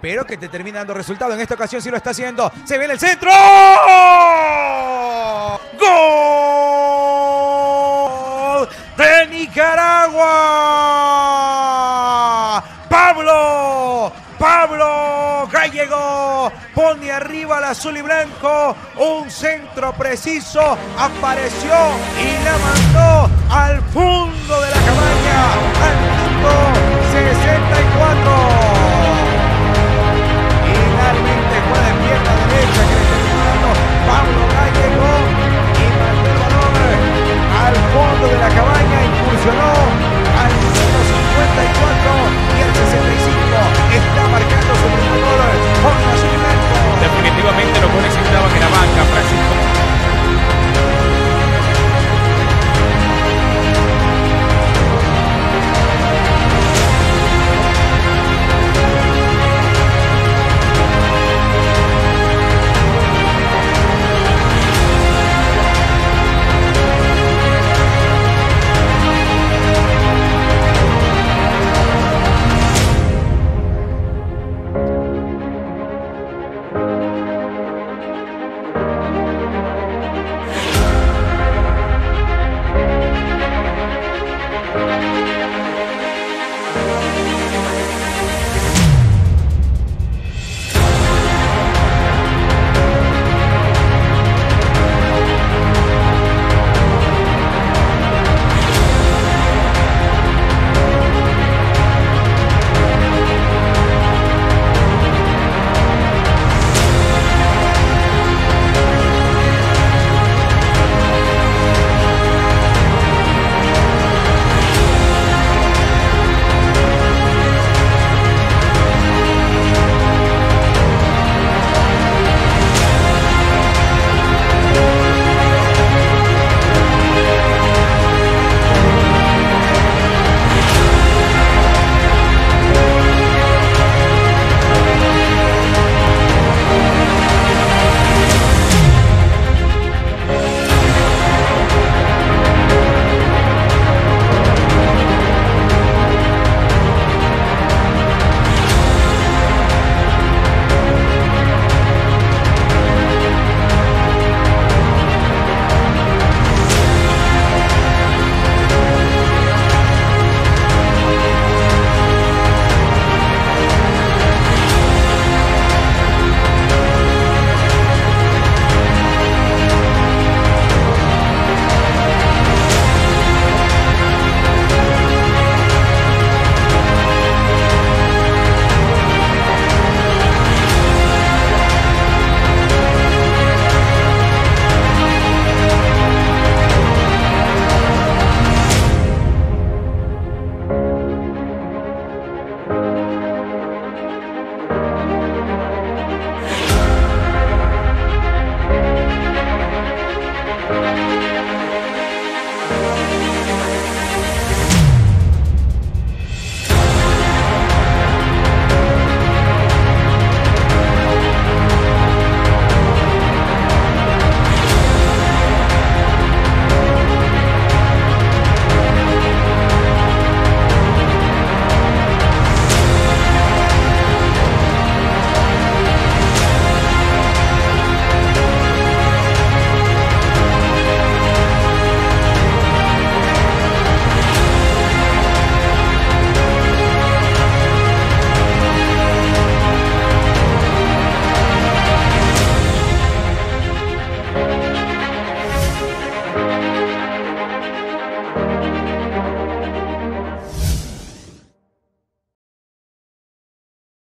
Pero que te termina dando resultado. En esta ocasión sí lo está haciendo. Se viene el centro. ¡Gol! De Nicaragua. Pablo. Pablo Gallego pone arriba al azul y blanco. Un centro preciso. Apareció y la mandó al fondo